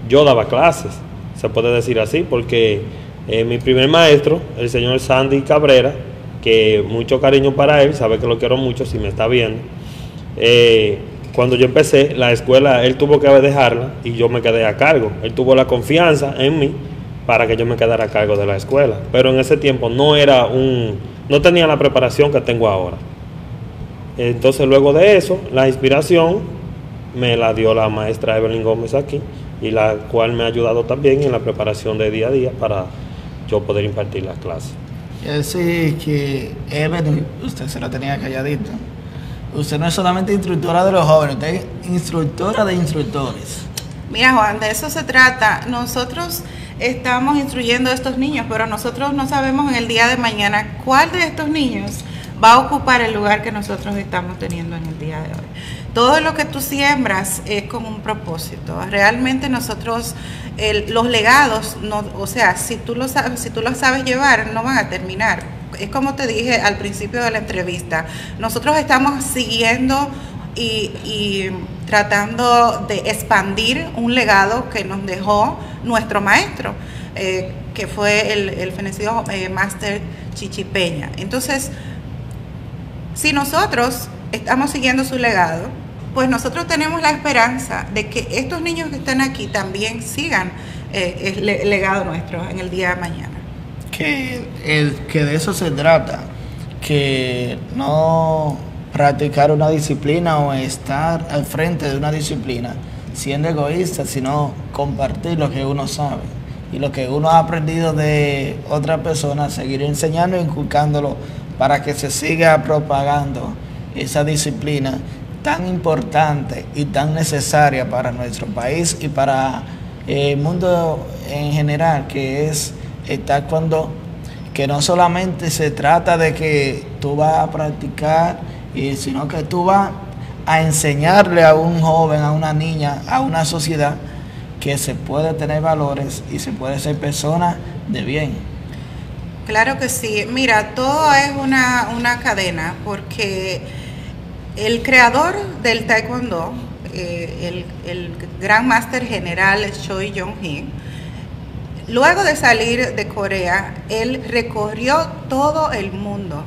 yo daba clases, se puede decir así, porque eh, mi primer maestro, el señor Sandy Cabrera, que mucho cariño para él, sabe que lo quiero mucho si me está viendo, eh, cuando yo empecé la escuela, él tuvo que dejarla y yo me quedé a cargo. Él tuvo la confianza en mí para que yo me quedara a cargo de la escuela. Pero en ese tiempo no era un, no tenía la preparación que tengo ahora. Entonces luego de eso, la inspiración me la dio la maestra Evelyn Gómez aquí y la cual me ha ayudado también en la preparación de día a día para yo poder impartir las clases. Quiere que Evelyn, usted se la tenía calladita. Usted no es solamente instructora de los jóvenes, usted es instructora de instructores. Mira, Juan, de eso se trata. Nosotros estamos instruyendo a estos niños, pero nosotros no sabemos en el día de mañana cuál de estos niños va a ocupar el lugar que nosotros estamos teniendo en el día de hoy. Todo lo que tú siembras es con un propósito. Realmente nosotros, los legados, o sea, si tú, lo sabes, si tú lo sabes llevar, no van a terminar. Es como te dije al principio de la entrevista, nosotros estamos siguiendo y, tratando de expandir un legado que nos dejó nuestro maestro, eh, que fue el, el fenecido eh, máster Chichipeña. Entonces, si nosotros estamos siguiendo su legado, pues nosotros tenemos la esperanza de que estos niños que están aquí también sigan eh, el le- legado nuestro en el día de mañana. Que, el, que de eso se trata, que no practicar una disciplina o estar al frente de una disciplina siendo egoísta, sino compartir lo que uno sabe y lo que uno ha aprendido de otra persona, seguir enseñando e inculcándolo para que se siga propagando esa disciplina tan importante y tan necesaria para nuestro país y para eh, el mundo en general, que es el taekwondo, que no solamente se trata de que tú vas a practicar, sino que tú vas a enseñarle a un joven, a una niña, a una sociedad, que se puede tener valores y se puede ser persona de bien. Claro que sí. Mira, todo es una, una cadena porque el creador del taekwondo, eh, el, el gran máster general Choi Jong-hee, luego de salir de Corea, él recorrió todo el mundo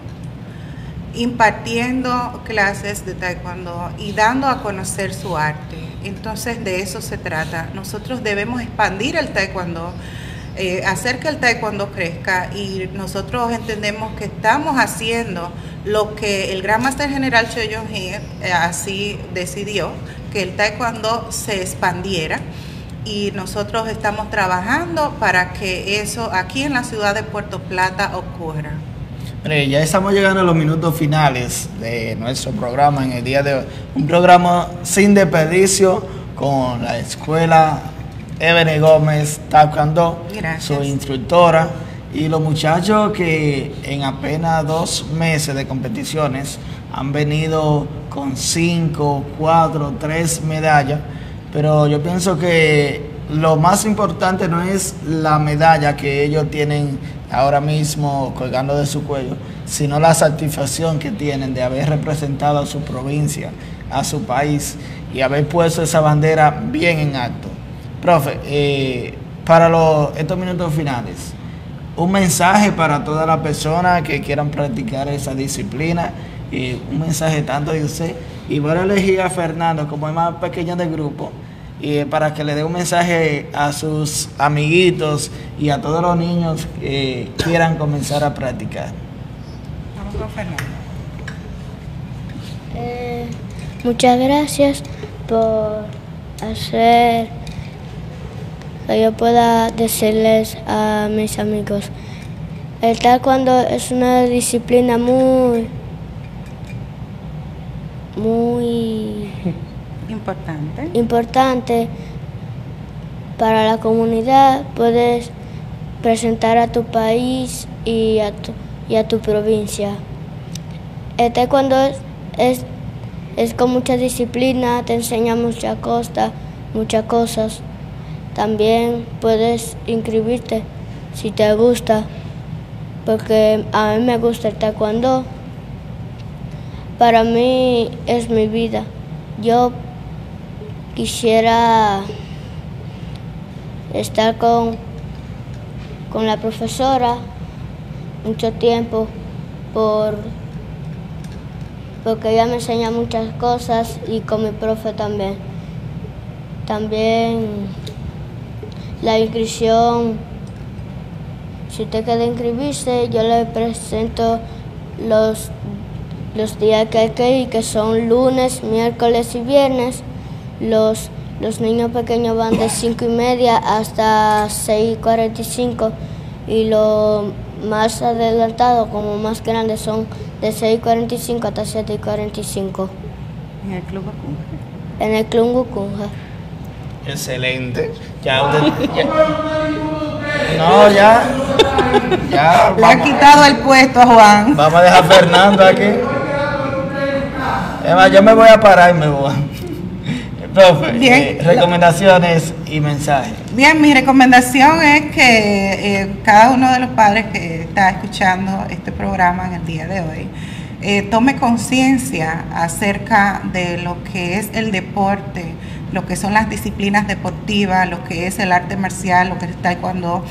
impartiendo clases de taekwondo y dando a conocer su arte. Entonces de eso se trata. Nosotros debemos expandir el taekwondo, eh, hacer que el taekwondo crezca y nosotros entendemos que estamos haciendo lo que el Gran Master General Choi Jong-hee eh, así decidió, que el taekwondo se expandiera y nosotros estamos trabajando para que eso aquí en la ciudad de Puerto Plata ocurra. Mire, ya estamos llegando a los minutos finales de nuestro programa en el día de hoy. Un programa sin desperdicio con la escuela Evelyn Gómez Taekwondo, su instructora, y los muchachos que en apenas dos meses de competiciones han venido con cinco, cuatro, tres medallas. Pero yo pienso que lo más importante no es la medalla que ellos tienen ahora mismo colgando de su cuello, sino la satisfacción que tienen de haber representado a su provincia, a su país y haber puesto esa bandera bien en alto. Profe, eh, para los, estos minutos finales, un mensaje para todas las personas que quieran practicar esa disciplina, y un mensaje tanto de usted. Y voy a elegir a Fernando como el más pequeño del grupo, y para que le dé un mensaje a sus amiguitos y a todos los niños que quieran comenzar a practicar. Vamos con Fernando. Eh, muchas gracias por hacer que yo pueda decirles a mis amigos. El taekwondo es una disciplina muy, muy [laughs] Importante. importante para la comunidad. Puedes presentar a tu país y a tu, y a tu provincia. El taekwondo es, es, es con mucha disciplina, te enseña muchas cosas, muchas cosas. También puedes inscribirte si te gusta, porque a mí me gusta el taekwondo. Para mí es mi vida. Yo quisiera estar con, con la profesora mucho tiempo por, porque ella me enseña muchas cosas y con mi profe también. También la inscripción, si usted quiere inscribirse, yo le presento los, los días que hay que ir, que son lunes, miércoles y viernes. Los, los niños pequeños van de 5 y media hasta 6.45 y los más adelantados, como más grandes, son de 6.45 hasta 7.45. En el Club Acunja. En el Club Gucunja. Excelente. Ya usted. ya- No, ya. Ya. Le ha Vamos, quitado el puesto a Juan. vamos a dejar a Fernando aquí. Es más, yo me voy a parar y me voy. [laughs] Profe, Bien. eh, recomendaciones y mensajes. Bien, mi recomendación es que eh, cada uno de los padres que está escuchando este programa en el día de hoy eh, tome conciencia acerca de lo que es el deporte, lo que son las disciplinas deportivas, lo que es el arte marcial, lo que es taekwondo,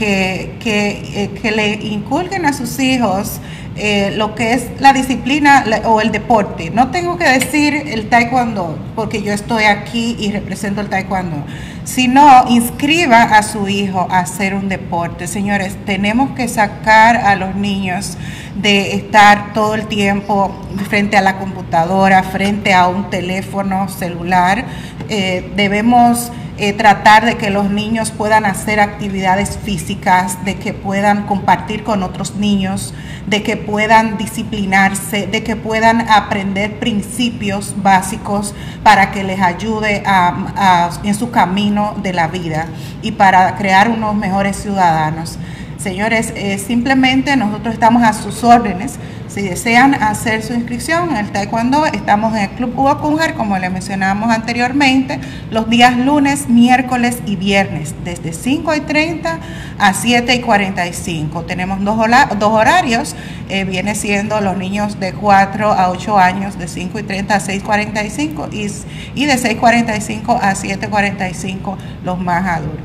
que, que, eh, que le inculquen a sus hijos eh, lo que es la disciplina o el deporte. No tengo que decir el taekwondo porque yo estoy aquí y represento el taekwondo, sino inscriba a su hijo a hacer un deporte. Señores, tenemos que sacar a los niños de estar todo el tiempo frente a la computadora, frente a un teléfono celular. Eh, debemos eh, tratar de que los niños puedan hacer actividades físicas, de que puedan compartir con otros niños, de que puedan disciplinarse, de que puedan aprender principios básicos para que les ayude a- a- en su camino de la vida y para crear unos mejores ciudadanos. Señores, eh, simplemente nosotros estamos a sus órdenes. Si desean hacer su inscripción en el Taekwondo, estamos en el Club Hugo Cunjar, como le mencionamos anteriormente, los días lunes, miércoles y viernes, desde 5 y 30 a 7 y 45. Tenemos dos, horarios, eh, viene siendo los niños de 4 a 8 años, de 5 y 30 a 6 y 45, y, y de 6 y 45 a 7 y 45 los más adultos.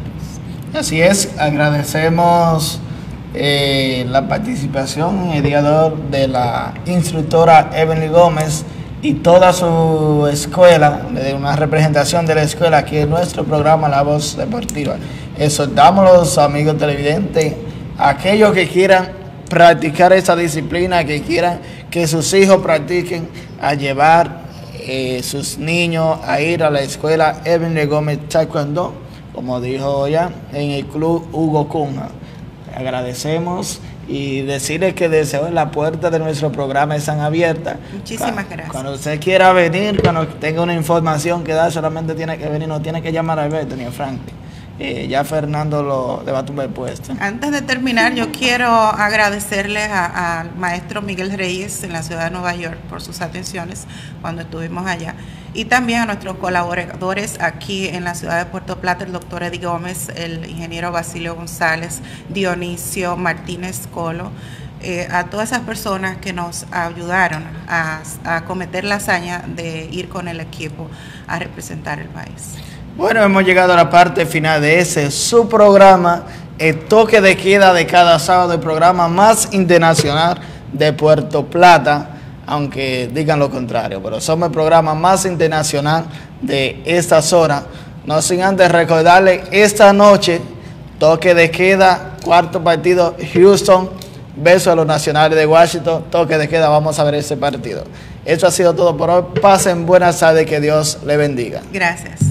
Así es, agradecemos eh, la participación el día de la instructora Evelyn Gómez y toda su escuela, de una representación de la escuela aquí en nuestro programa La Voz Deportiva. Exhortamos a los amigos televidentes, aquellos que quieran practicar esa disciplina, que quieran que sus hijos practiquen, a llevar eh, sus niños a ir a la escuela Evelyn Gómez Taekwondo, como dijo ya, en el club Hugo Cunha. Agradecemos y decirles que desde hoy las puertas de nuestro programa están abiertas. Muchísimas gracias. Cuando usted quiera venir, cuando tenga una información que dar, solamente tiene que venir, no tiene que llamar a Alberto ni a Franklin. Eh, ya Fernando lo le va a puesto. Antes de terminar, yo quiero agradecerle a- al maestro Miguel Reyes en la ciudad de Nueva York por sus atenciones cuando estuvimos allá. Y también a nuestros colaboradores aquí en la ciudad de Puerto Plata, el doctor Eddie Gómez, el ingeniero Basilio González, Dionisio Martínez Colo, eh, a todas esas personas que nos ayudaron a, a cometer la hazaña de ir con el equipo a representar el país. Bueno, hemos llegado a la parte final de ese su programa, el toque de queda de cada sábado, el programa más internacional de Puerto Plata, aunque digan lo contrario, pero somos el programa más internacional de estas horas. No sin antes recordarle esta noche, toque de queda, cuarto partido, Houston versus a los nacionales de Washington, toque de queda, vamos a ver ese partido. Eso ha sido todo por hoy. Pasen buenas tardes, que Dios le bendiga. Gracias.